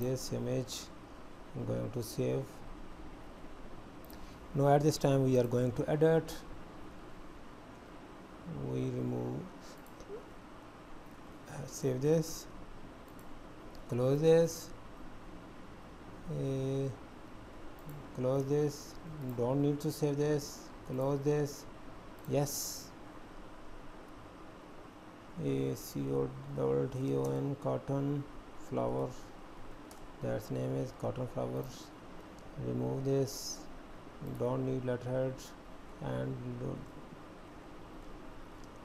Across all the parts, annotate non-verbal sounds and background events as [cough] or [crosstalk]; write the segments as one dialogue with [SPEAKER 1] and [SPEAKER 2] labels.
[SPEAKER 1] this image I'm going to save. Now at this time we are going to edit. We remove save this close this uh, close this don't need to save this close this yes. A c o double t o n cotton flower that's name is cotton flowers. Remove this. Don't need letterhead and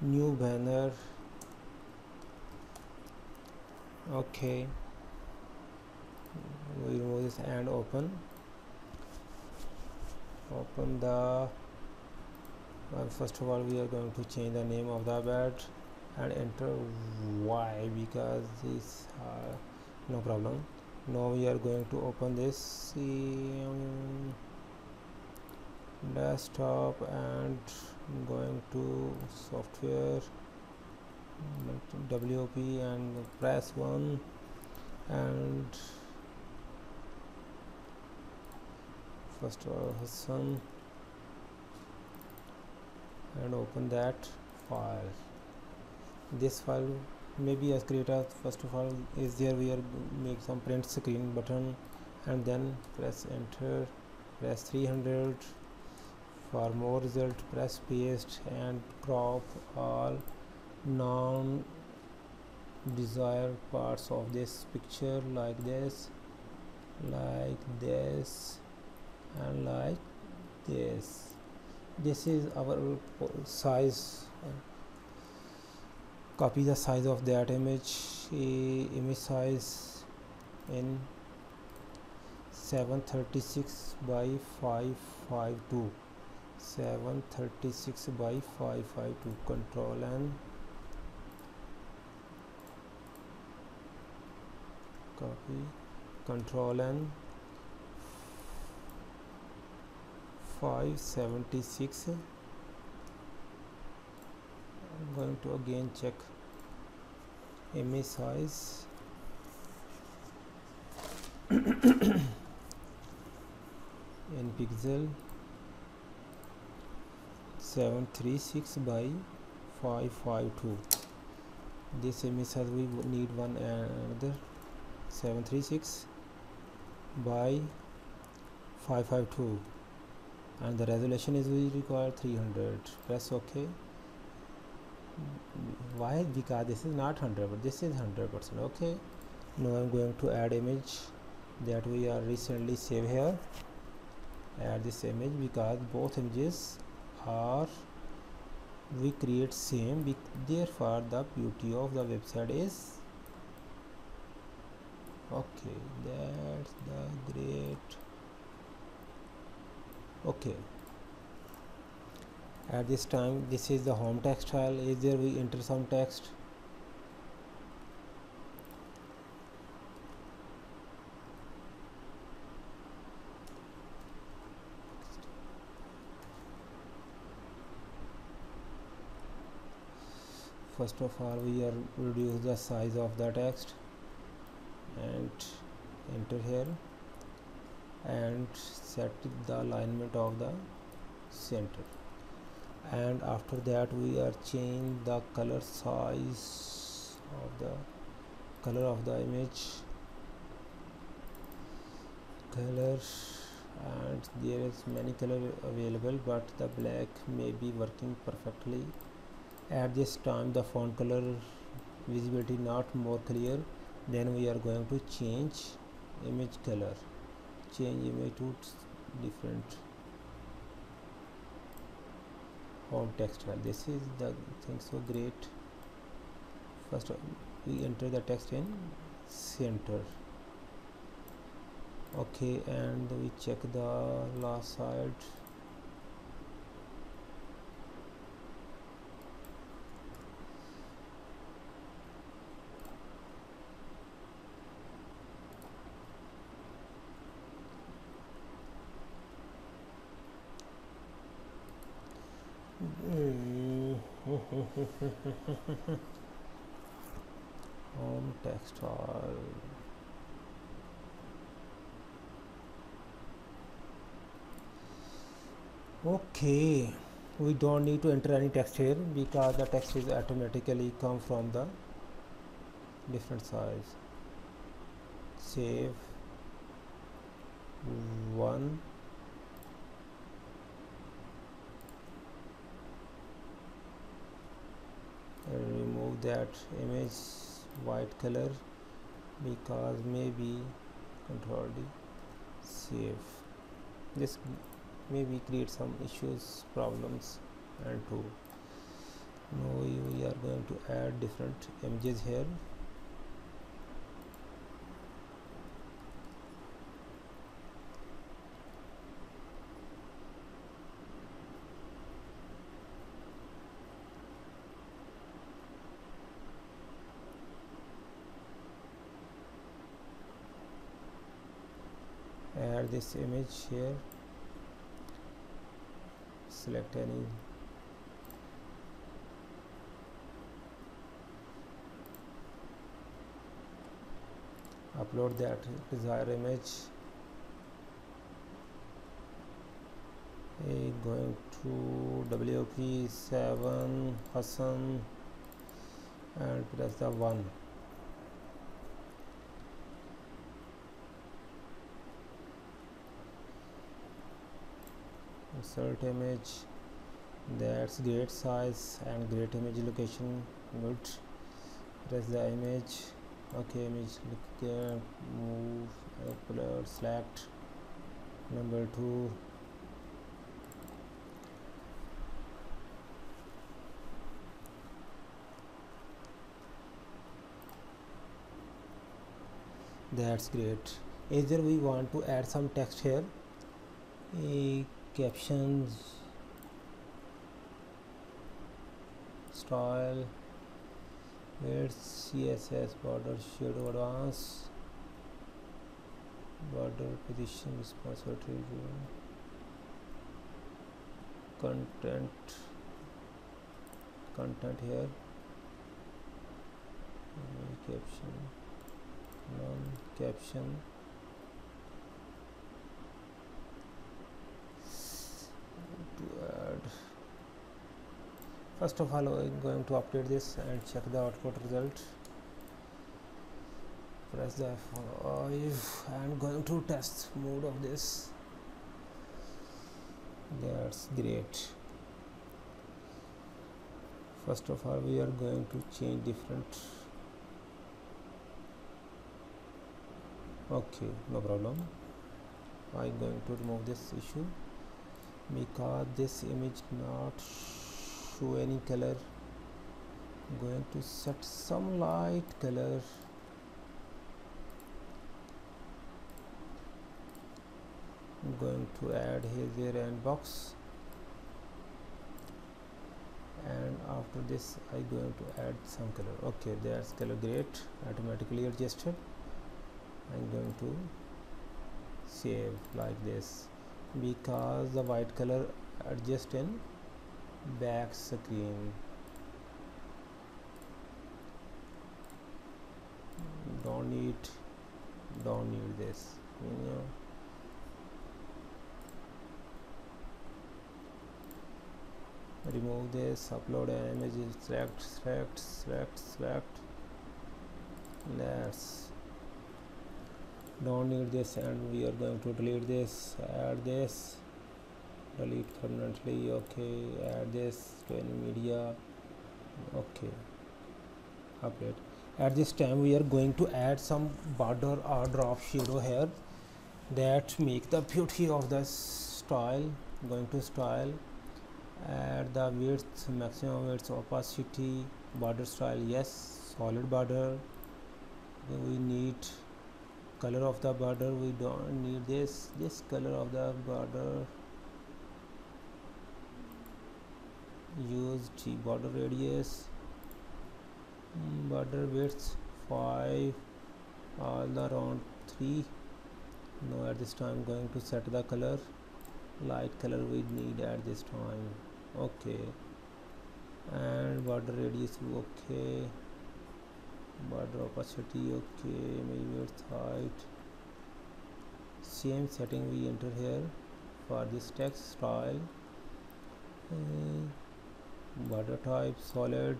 [SPEAKER 1] new banner. Okay. We remove this and open. Open the well, first of all we are going to change the name of the bed and enter y because this uh, no problem now we are going to open this um, desktop and going to software. WOP and press 1 and first Hassan. And open that file. This file maybe as creator first of all is there we are make some print screen button and then press enter press 300 for more result press paste and crop all non desired parts of this picture like this like this and like this. This is our size copy the size of that image. Image size in 736 by 552 736 by 552 control n. Copy. Control n. 576 I'm going to again check image size. [coughs] In pixel 736 by 552 this image size we need one another 736 by 552 and the resolution is we require 300 press ok why because this is not 100 but this is 100 percent okay? Now i'm going to add image that we are recently save here. Add this image because both images are we create same therefore the beauty of the website is okay that's the great okay at this time this is the home text file is there we enter some text first of all we are reduce the size of the text and enter here and set the alignment of the center and after that we are change the color size of the color of the image. Color and there is many color available but the black may be working perfectly. At this time the font color visibility not more clear. Then we are going to change image color. Change image to different home text file this is the thing so great. First we enter the text in center. Okay and we check the last side Mm-hmm. [laughs] home textile. Okay we don't need to enter any text here because the text is automatically come from the different size. Save one. Remove that image white color because maybe control D save this maybe create some issues problems and two. Now we are going to add different images here add this image here. Select any. Upload that desired image. Going to WP7 Hassan and press the 1 insert image that's great size and great image location good. Press the image. Okay image look uh, move upload select. Number two. That's great. Either we want to add some text here captions style it's css border shadow advance border position responsibility content content here caption non caption first of all I'm going to update this and check the output result. Press the F5 and going to test mode of this. That's great. First of all we are going to change different. Okay no problem. I'm going to remove this issue. Because this image not show any color. I'm going to set some light color. I'm going to add here and box and after this I going to add some color. Okay that's color great. Automatically adjusted. I'm going to save like this. Because the white color adjust in back screen. Don't need don't need this you know. Remove this upload an image select select select select. Let's. Don't need this and we are going to delete this add this delete permanently okay add this to any media okay update at this time we are going to add some border or drop shadow here that make the beauty of the style going to style add the width maximum width opacity border style yes solid border. We need color of the border we don't need this this color of the border use T border radius mm, border width 5 all around 3 now at this time going to set the color. Light color we need at this time. Okay. And border radius okay. Border opacity okay. Maybe width height. Same setting we enter here for this text style. Uh, border type solid.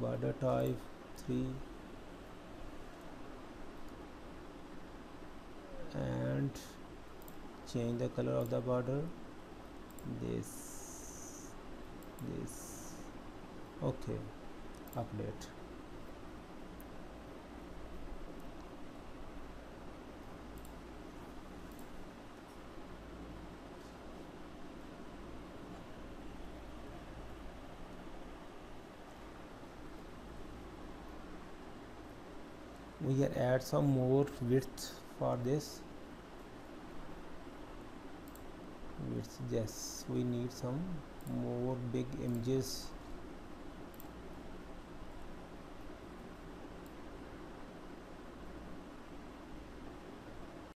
[SPEAKER 1] Border type 3 and change the color of the border. This this. Okay update we can add some more width for this. Width yes we need some more big images